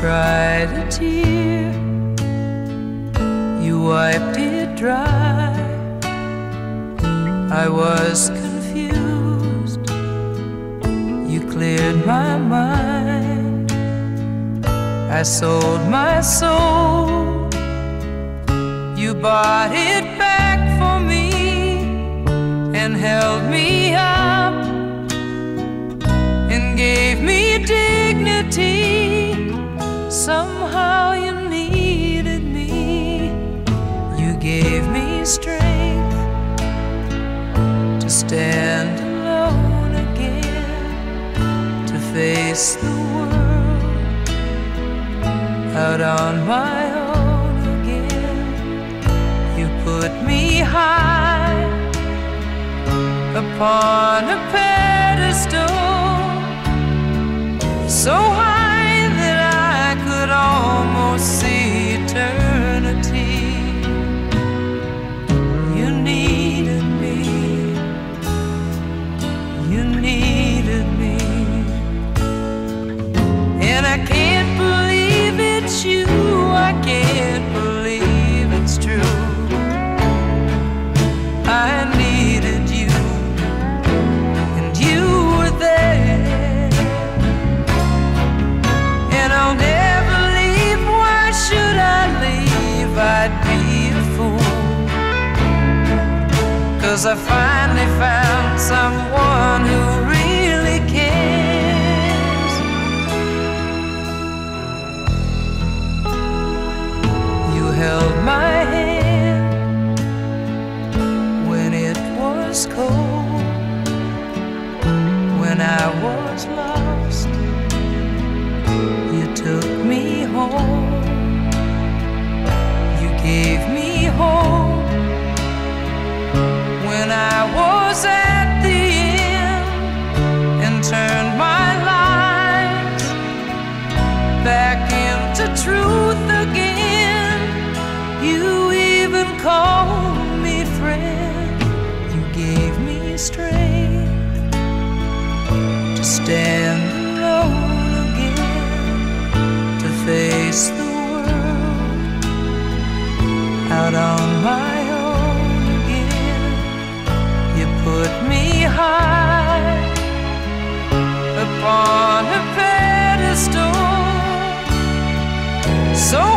cried a tear, you wiped it dry. I was confused, you cleared my mind. I sold my soul, you bought it back for me and held me up and gave me dignity. Somehow you needed me, you gave me strength to stand alone again, to face the world out on my own again. You put me high upon a pedestal, so high almost Cause I finally found someone who really cares. You held my hand when it was cold, when I was lost, you took me home, you gave me hope to stand alone again, to face the world out on my own again. You put me high upon a pedestal, so